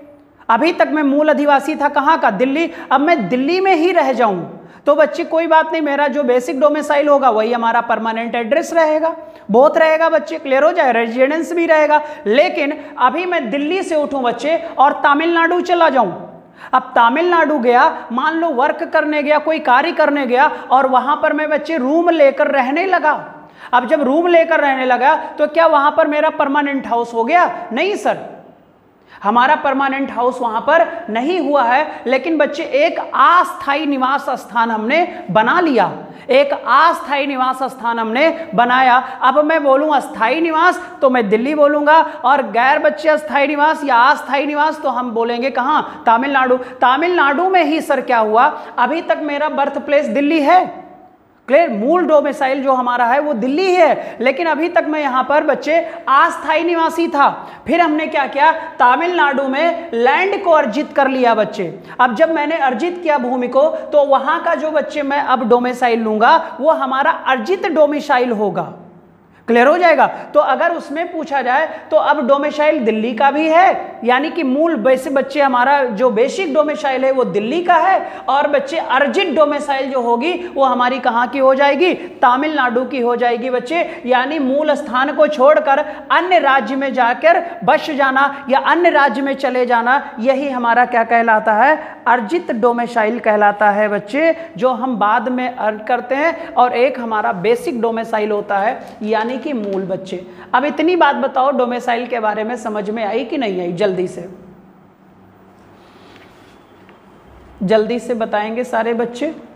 अभी तक मैं मूल अधिवासी था कहाँ का? दिल्ली। अब मैं दिल्ली में ही रह जाऊँ। तो बच्चे, कोई बात नहीं, मेरा जो बेसिक डोमिसाइल होगा, वही हमारा परमानेंट एड्रेस रहेगा। बहुत रहेगा बच्चे क्लियर हो जाए? रेजिडेंस भी रहेगा। लेकिन अभी मैं दिल्ली से उठूं बच्चे और तमिलनाडु चला जाऊँ। अब तमिलनाडु गया, मान लो वर्क करने गया, कोई कार्य करने गया, और वहाँ पर मैं बच्चे रूम लेकर रहने लगा। अब जब रूम लेकर रहने लगा तो क्या वहाँ पर मेरा परमानेंट हाउस हो गया? नहीं सर हमारा परमानेंट हाउस वहाँ पर नहीं हुआ है, लेकिन बच्चे, एक अस्थाई निवास स्थान हमने बना लिया। एक अस्थाई निवास स्थान हमने बनाया। अब मैं बोलूँ अस्थाई निवास तो मैं दिल्ली बोलूँगा, और गैर बच्चे अस्थाई निवास या अस्थाई निवास तो हम बोलेंगे कहाँ? तमिलनाडु। तमिलनाडु में ही सर क्या हुआ? अभी तक मेरा बर्थ प्लेस दिल्ली है। क्लियर मूल डोमिसाइल जो हमारा है, वो दिल्ली ही है। लेकिन अभी तक मैं यहाँ पर बच्चे अस्थाई निवासी था। फिर हमने क्या किया? तमिलनाडु में लैंड को अर्जित कर लिया बच्चे। अब जब मैंने अर्जित किया भूमि को तो वहाँ का जो बच्चे मैं अब डोमिसाइल लूँगा, वो हमारा अर्जित डोमिसाइल होगा। क्लियर हो जाएगा? तो अगर उसमें पूछा जाए तो अब डोमेशाइल दिल्ली का भी है। यानी कि मूल वैसे बच्चे हमारा जो बेसिक डोमेशाइल है, वो दिल्ली का है, और बच्चे अर्जित डोमेसाइल जो होगी, वो हमारी कहाँ की हो जाएगी? तमिलनाडु की हो जाएगी बच्चे। यानी मूल स्थान को छोड़कर अन्य राज्य में जाकर बस जाना या अन्य राज्य में चले जाना, यही हमारा क्या कहलाता है? अर्जित डोमेसाइल कहलाता है बच्चे, जो हम बाद में अर्न करते हैं और एक हमारा बेसिक डोमेसाइल होता है, यानी कि मूल बच्चे। अब इतनी बात बताओ डोमेसाइल के बारे में समझ में आई कि नहीं आई? जल्दी से। जल्दी से बताएँगे सारे बच्चे।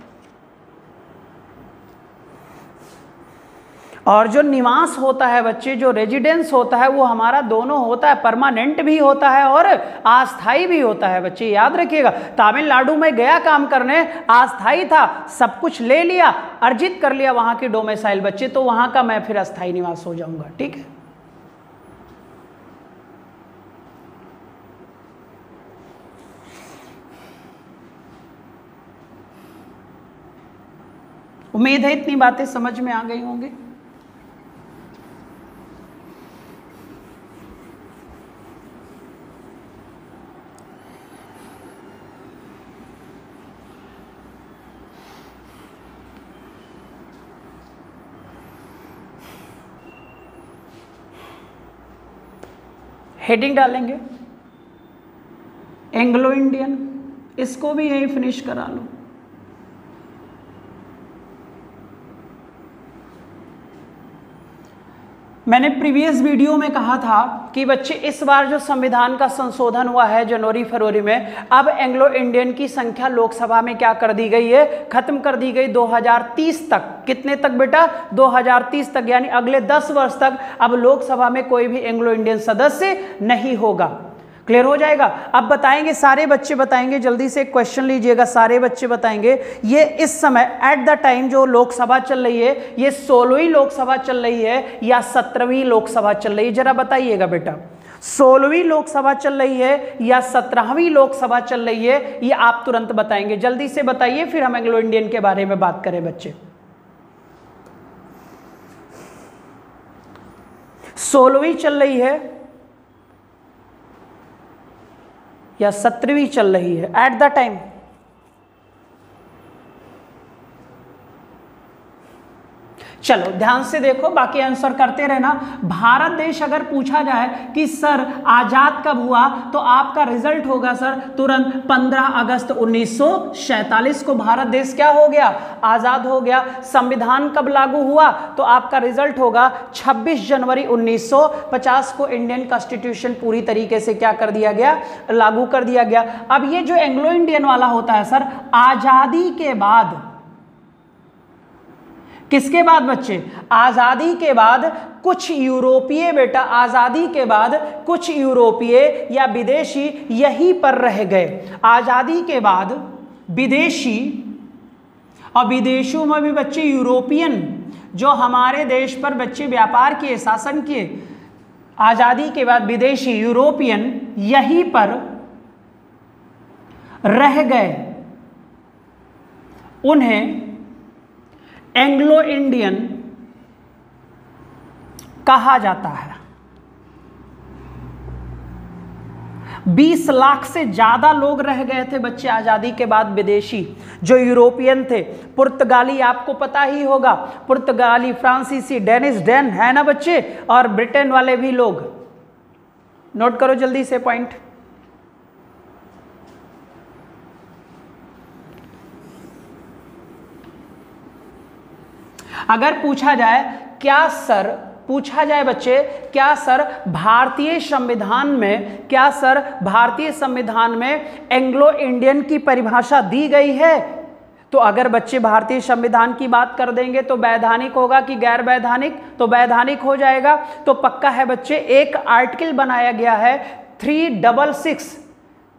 और जो निवास होता है बच्चे, जो रेजिडेंस होता है, वो हमारा दोनों होता है परमानेंट भी होता है और अस्थाई भी होता है। बच्चे, याद रखिएगा, तमिलनाडु में गया काम करने अस्थाई था, सब कुछ ले लिया, अर्जित कर लिया वहाँ की डोमेसाइल बच्चे तो वहाँ का मैं फिर अस्थाई निवास हो जाऊँगा, ठीक है? उम्मीद है इतनी बातें समझ में आ गई होंगी। हेडिंग डालेंगे एंग्लो इंडियन इसको भी यहीं फिनिश करा लो। मैंने प्रीवियस वीडियो में कहा था कि बच्चे इस बार जो संविधान का संशोधन हुआ है जनवरी फरवरी में, अब एंग्लो इंडियन की संख्या लोकसभा में क्या कर दी गई है? खत्म कर दी गई 2030 तक। कितने तक बेटा? 2030 तक, यानी अगले 10 वर्ष तक अब लोकसभा में कोई भी एंग्लो इंडियन सदस्य नहीं होगा। क्लियर हो जाएगा? अब बताएँगे, सारे बच्चे बताएँगे, जल्दी से क्वेश्चन लीजिएगा, सारे बच्चे बताएँगे। ये इस समय एट द टाइम जो लोकसभा चल रही है, ये सोलहवीं लोकसभा चल रही है या सत्रहवीं लोकसभा चल रही है? जरा बताइएगा बेटा। सोलहवीं लोकसभा चल रही है या सत्रहवीं लोकसभा चल रही है, ये आप तुरंत बताएँगे। जल्दी से बताइए, फिर हम एंग्लो इंडियन के बारे में बात करें बच्चे। सोलहवीं चल रही है या सत्रहवीं चल रही है एट द टाइम चलो, ध्यान से देखो, बाकी आंसर करते रहना। भारत देश अगर पूछा जाए कि, सर, आज़ाद कब हुआ? तो आपका रिज़ल्ट होगा, सर, तुरंत 15 अगस्त 1947 को भारत देश क्या हो गया? आज़ाद हो गया। संविधान कब लागू हुआ? तो आपका रिज़ल्ट होगा 26 जनवरी 1950 को इंडियन कॉन्स्टिट्यूशन पूरी तरीके से क्या कर दिया गया? लागू कर दिया गया। अब ये जो एंग्लो इंडियन वाला होता है, सर, आज़ादी के बाद किसके बाद बच्चे? आज़ादी के बाद कुछ यूरोपीय बेटा, आज़ादी के बाद कुछ यूरोपीय या विदेशी यहीं पर रह गए। आज़ादी के बाद विदेशी और विदेशों में भी बच्चे यूरोपियन, जो हमारे देश पर बच्चे व्यापार किए, शासन किए। आज़ादी के बाद विदेशी, यूरोपियन यहीं पर रह गए। उन्हें एंग्लो इंडियन कहा जाता है। 20 लाख से ज़्यादा लोग रह गए थे बच्चे आज़ादी के बाद विदेशी, जो यूरोपियन थे। पुर्तगाली आपको पता ही होगा। पुर्तगाली, फ्रांसीसी डेनिस डेन, है ना बच्चे? और ब्रिटेन वाले भी लोग। नोट करो जल्दी से पॉइंट। अगर पूछा जाए, क्या सर, पूछा जाए बच्चे, क्या सर भारतीय संविधान में, क्या सर भारतीय संविधान में एंग्लो इंडियन की परिभाषा दी गई है? तो अगर बच्चे भारतीय संविधान की बात कर देंगे तो वैधानिक होगा कि गैर वैधानिक तो वैधानिक हो जाएगा। तो पक्का है बच्चे, एक आर्टिकल बनाया गया है, three double six,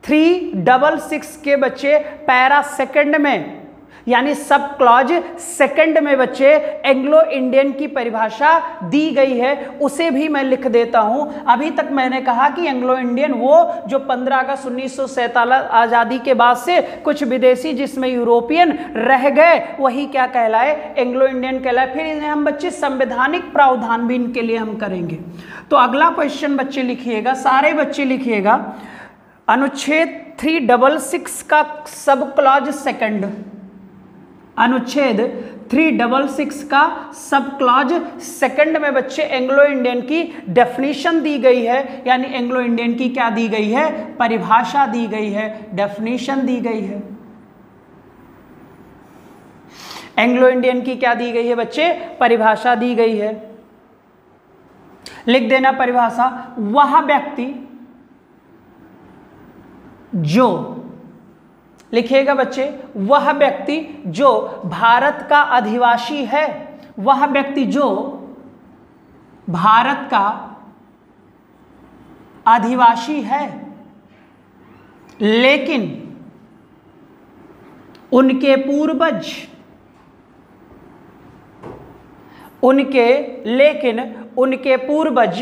three double six के बच्चे पैरा सेकंड में। यानी सब क्लॉज सेकंड में बच्चे एंग्लो इंडियन की परिभाषा दी गई है, उसे भी मैं लिख देता हूँ। अभी तक मैंने कहा कि एंग्लो इंडियन वो जो 15 अगस्त उन्नीस आज़ादी के बाद से कुछ विदेशी जिसमें यूरोपियन रह गए, वही क्या कहलाए? एंग्लो इंडियन कहलाए। फिर इन्हें हम बच्चे संवैधानिक प्रावधान भी इनके लिए हम करेंगे। तो अगला क्वेश्चन बच्चे लिखिएगा, सारे बच्चे लिखिएगा। अनुच्छेद थ्री डबल सिक्स का सब क्लॉज सेकंड। अनुच्छेद थ्री डबल सिक्स का सब क्लॉज सेकंड में बच्चे एंग्लो इंडियन की डेफिनेशन दी गई है। यानी एंग्लो इंडियन की क्या दी गई है? परिभाषा दी गई है। डेफिनेशन दी गई है। एंग्लो इंडियन की क्या दी गई है बच्चे? परिभाषा दी गई है। लिख देना परिभाषा। वह व्यक्ति जो लिखिएगा बच्चे, वह व्यक्ति जो भारत का अधिवासी है, वह व्यक्ति जो भारत का अधिवासी है, लेकिन उनके पूर्वज, उनके, लेकिन उनके पूर्वज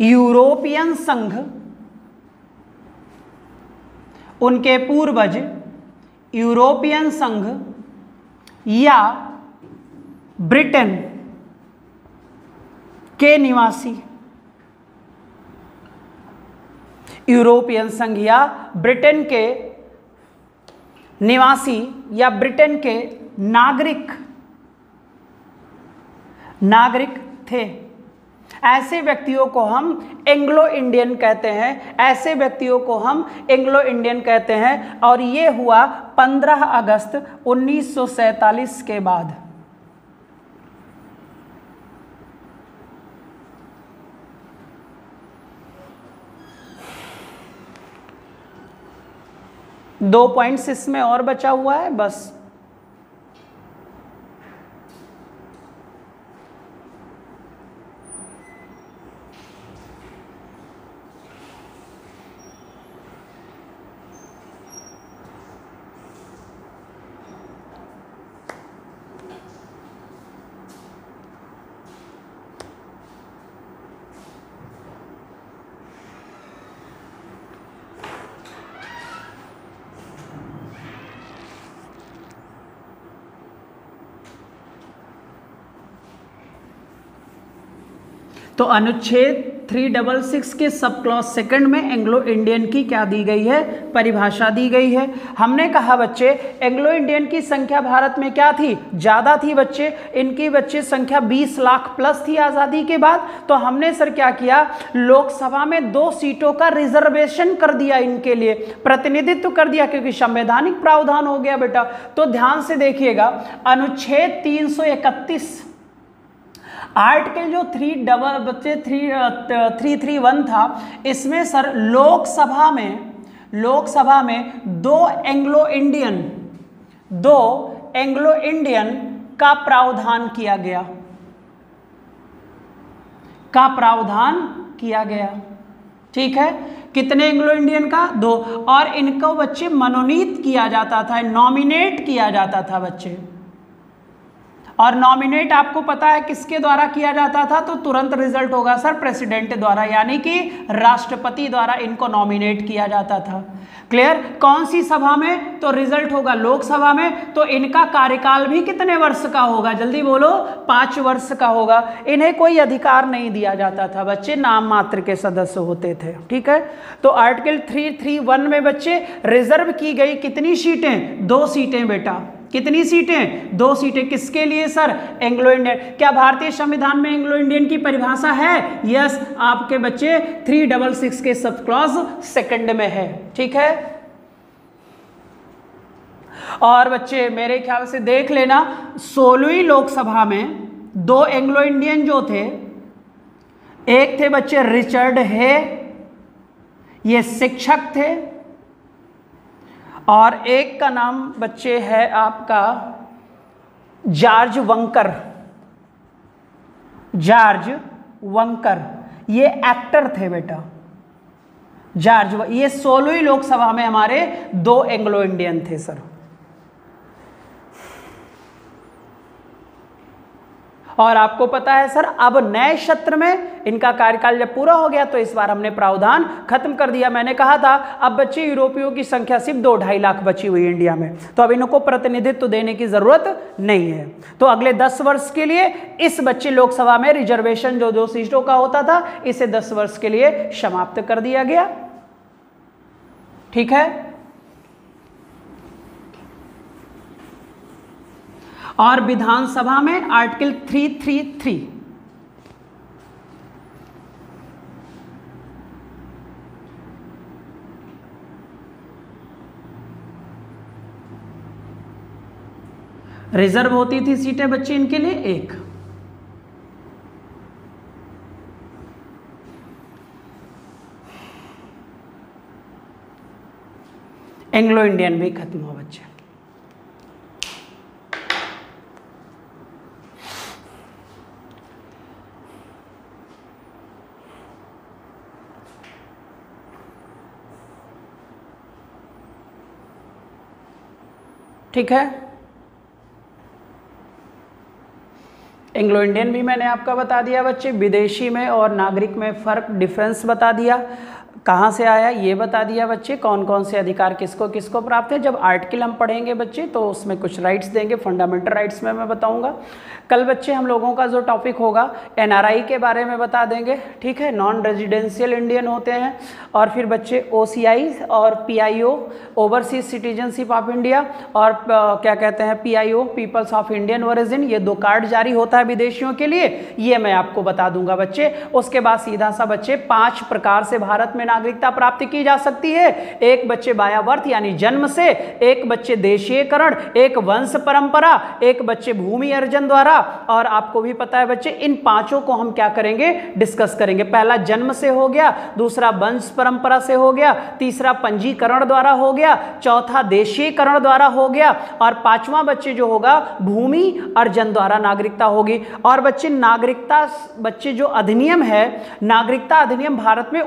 यूरोपियन संघ उनके पूर्वज, यूरोपियन संघ या ब्रिटेन के निवासी। यूरोपियन संघ या ब्रिटेन के निवासी या ब्रिटेन के नागरिक नागरिक थे। ऐसे व्यक्तियों को हम एंग्लो इंडियन कहते हैं, ऐसे व्यक्तियों को हम एंग्लो इंडियन कहते हैं, और ये हुआ 15 अगस्त उन्नीस के बाद। दो पॉइंट्स इसमें और बचा हुआ है, बस। तो अनुच्छेद थ्री डबल सिक्स के सब क्लॉज सेकंड में एंग्लो इंडियन की क्या दी गई है? परिभाषा दी गई है। हमने कहा, बच्चे, एंग्लो इंडियन की संख्या भारत में क्या थी? ज़्यादा थी बच्चे। इनकी बच्चे संख्या 20 लाख प्लस थी आज़ादी के बाद। तो हमने सर क्या किया? लोकसभा में दो सीटों का रिजर्वेशन कर दिया इनके लिए। प्रतिनिधित्व कर दिया, क्योंकि संवैधानिक प्रावधान हो गया बेटा। तो ध्यान से देखिएगा, अनुच्छेद तीन सौ इकतीस आर्टिकल जो थ्री डबल बच्चे थ्री थ्री थ्री वन था, इसमें सर लोकसभा में लोकसभा में दो एंग्लो इंडियन दो एंग्लो इंडियन का प्रावधान किया गया। का प्रावधान किया गया। ठीक है? कितने एंग्लो इंडियन का? दो। और इनको बच्चे मनोनीत किया जाता था नॉमिनेट किया जाता था बच्चे। और नॉमिनेट आपको पता है किसके द्वारा किया जाता था तो तुरंत रिज़ल्ट होगा सर प्रेसिडेंट द्वारा, यानी कि राष्ट्रपति द्वारा इनको नॉमिनेट किया जाता था। क्लियर कौन सी सभा में? तो रिज़ल्ट होगा लोकसभा में तो इनका कार्यकाल भी कितने वर्ष का होगा? जल्दी बोलो, पाँच वर्ष का होगा। इन्हें कोई अधिकार नहीं दिया जाता था, बच्चे नाम मात्र के सदस्य होते थे, ठीक है? तो आर्टिकल थ्री थ्री वन में बच्चे रिज़र्व की गई कितनी सीटें? दो सीटें बेटा। कितनी सीटें? दो सीटें किसके लिए, सर? एंग्लो इंडियन क्या भारतीय संविधान में एंग्लो इंडियन की परिभाषा है? यस आपके बच्चे थ्री डबल सिक्स के सब क्लॉज सेकंड में है। ठीक है? और बच्चे, मेरे ख्याल से देख लेना, सोलहवीं लोकसभा में दो एंग्लो इंडियन जो थे, एक थे बच्चे रिचर्ड है ये शिक्षक थे और एक का नाम बच्चे है आपका जॉर्ज वंकर। जॉर्ज वंकर। ये एक्टर थे बेटा। जॉर्ज ये सोलहवीं लोकसभा में हमारे दो एंग्लो इंडियन थे, सर। और आपको पता है, सर, अब नए सत्र में इनका कार्यकाल जब पूरा हो गया तो इस बार हमने प्रावधान खत्म कर दिया। मैंने कहा था, अब बच्चे यूरोपियों की संख्या सिर्फ़ दो, ढाई लाख बची हुई इंडिया में। तो अब इनको प्रतिनिधित्व देने की ज़रूरत नहीं है। तो अगले दस वर्ष के लिए इस बच्चे लोकसभा में रिजर्वेशन जो दो सीटों का होता था, इसे दस वर्ष के लिए समाप्त कर दिया गया। ठीक है? और विधानसभा में article three three three. Reserve होती थी सीटें बच्चे इनके लिए एक। एंग्लो इंडियन भी खत्म हो बच्चे। ठीक है? एंग्लो इंडियन भी मैंने आपका बता दिया बच्चे, विदेशी में और नागरिक में फ़र्क डिफरेंस बता दिया। कहाँ से आया ये बता दिया बच्चे कौन कौन से अधिकार किसको किसको प्राप्त है। जब आर्टिकल हम पढ़ेंगे बच्चे तो उसमें कुछ राइट्स देंगे फंडामेंटल राइट्स में मैं बताऊँगा। कल बच्चे हम लोगों का जो टॉपिक होगा एनआरआई के बारे में बता देंगे, ठीक है? नॉन रेजिडेंशियल इंडियन होते हैं, और फिर बच्चे ओसीआई और PIO overseas citizenship of India और क्या कहते हैं PIO peoples of Indian origin ये दो कार्ड जारी होता है विदेशियों के लिए, ये मैं आपको बता दूँगा बच्चे। उसके बाद सीधा सा बच्चे, पाँच प्रकार से भारत में नागरिकता प्राप्त की जा सकती है। एक बच्चे बायावर्थ यानी जन्म से, एक बच्चे देशीयकरण, एक वंश परंपरा, एक बच्चे भूमि अर्जन द्वारा। और आपको भी पता है बच्चे, इन पाँचों को हम क्या करेंगे? डिस्कस करेंगे। पहला जन्म से हो गया, दूसरा वंश परंपरा से हो गया, तीसरा पंजीकरण द्वारा हो गया, चौथा देशीयकरण द्वारा हो गया। और पांचवा बच्चे जो होगा, भूमि अर्जन द्वारा नागरिकता होगी। और बच्चे नागरिकता, बच्चे जो अधिनियम है, नागरिकता अधिनियम भारत में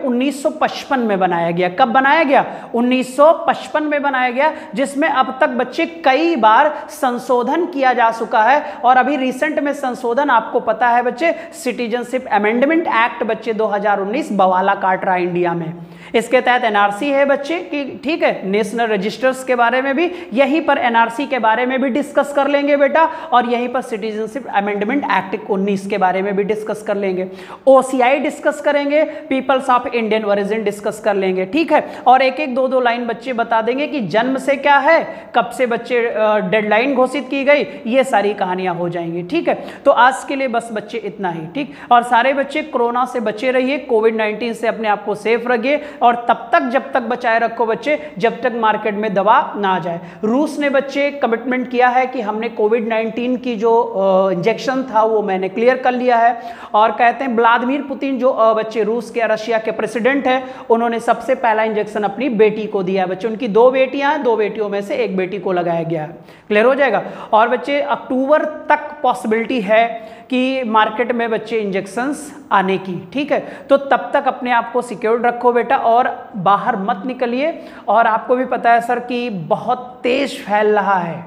1955 में बनाया गया। कब बनाया गया? 1955 में बनाया गया, जिसमें अब तक बच्चे कई बार संशोधन किया जा चुका है। और अभी रिसेंट में संशोधन आपको पता है बच्चे सिटीजनशिप अमेंडमेंट एक्ट बच्चे 2019 बवाला काट रहा है इंडिया में। इसके तहत एनआरसी है बच्चे, कि ठीक है नेशनल रजिस्टर्स के बारे में भी, यहीं पर एनआरसी के बारे में भी डिस्कस कर लेंगे बेटा, और यहीं पर सिटीजनशिप अमेंडमेंट एक्ट उन्नीस के बारे में भी डिस्कस कर लेंगे। ओसीआई डिस्कस करेंगे peoples of Indian origin discuss कर लेंगे, ठीक है? और एक एक दो दो लाइन बच्चे बता देंगे कि जन्म से क्या है, कब से बच्चे डेडलाइन घोषित की गई, ये सारी कहानियाँ हो जाएँगी, ठीक है? तो आज के लिए बस बच्चे इतना ही, ठीक? और सारे बच्चे कोरोना से बचे रहिए, कोविड 19 से अपने आप को सेफ़ रखिए और तब तक, जब तक बचाए रखो बच्चे, जब तक मार्केट में दवा ना आ जाए। रूस ने बच्चे कमिटमेंट किया है कि हमने कोविड 19 की जो इंजेक्शन था, वो मैंने क्लियर कर लिया है। और कहते हैं व्लादिमीर पुतिन जो बच्चे रूस के, रशिया के प्रेसिडेंट है, उन्होंने सबसे पहला इंजेक्शन अपनी बेटी को दिया है। बच्चे, उनकी दो बेटियाँ हैं, दो बेटियों में से एक बेटी को लगाया गया है। क्लियर हो जाएगा? और बच्चे, अक्टूबर तक पॉसिबिलिटी है कि मार्केट में बच्चे इंजेक्शंस आने की, ठीक है? तो तब तक अपने आप को सिक्योर रखो बेटा और बाहर मत निकलिए। और आपको भी पता है सर कि बहुत तेज फैल रहा है।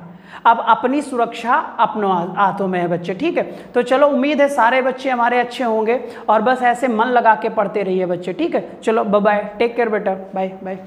अब अपनी सुरक्षा अपनों हाथों में है बच्चे, ठीक है? तो चलो, उम्मीद है सारे बच्चे हमारे अच्छे होंगे। और बस ऐसे मन लगा के पढ़ते रहिए बच्चे, ठीक है? चलो बाय टेक केयर बेटा बाय बाय